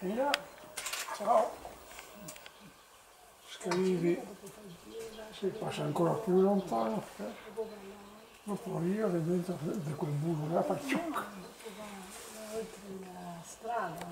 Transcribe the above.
via ciao. Scrivi. Si passa ancora più lontano eh. dopo io che dentro quel muro la faccio. Strada.